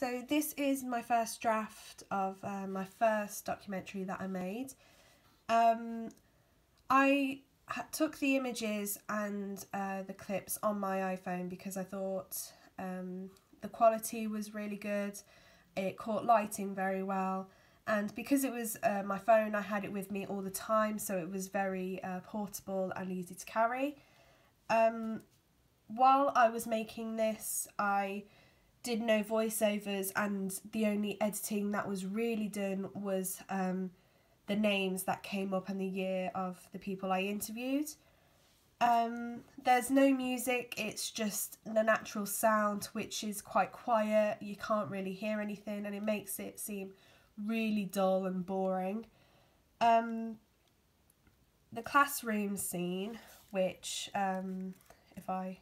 So this is my first draft of uh, my first documentary that I made. Um, I took the images and uh, the clips on my iPhone because I thought um, the quality was really good. It caught lighting very well and because it was uh, my phone I had it with me all the time so it was very uh, portable and easy to carry. Um, while I was making this I did no voiceovers and the only editing that was really done was um, the names that came up and the year of the people I interviewed. Um, there's no music, it's just the natural sound which is quite quiet, you can't really hear anything and it makes it seem really dull and boring. Um, the classroom scene, which um, if I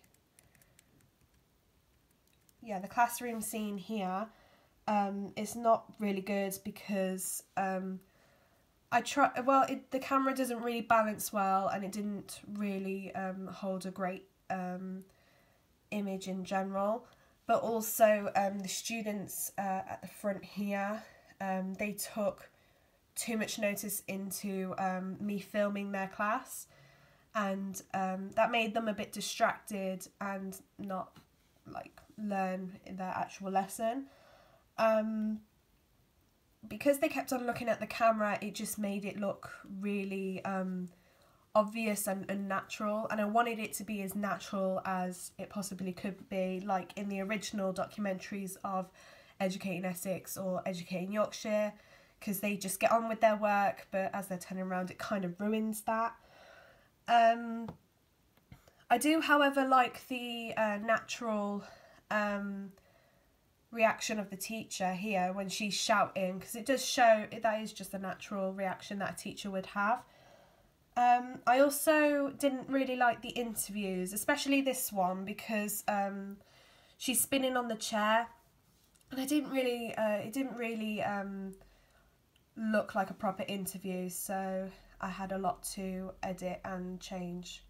yeah, the classroom scene here um, is not really good because um, I try. Well, it, the camera doesn't really balance well, and it didn't really um, hold a great um, image in general. But also, um, the students uh, at the front here, um, they took too much notice into um, me filming their class, and um, that made them a bit distracted and not like learn their actual lesson. Um, because they kept on looking at the camera, it just made it look really um, obvious and, and natural. And I wanted it to be as natural as it possibly could be, like in the original documentaries of Educating Essex or Educating Yorkshire, because they just get on with their work, but as they're turning around, it kind of ruins that. Um, I do, however, like the uh, natural um, reaction of the teacher here when she's shouting because it does show that is just a natural reaction that a teacher would have. Um, I also didn't really like the interviews, especially this one because um, she's spinning on the chair, and I didn't really, uh, it didn't really um, look like a proper interview, so I had a lot to edit and change.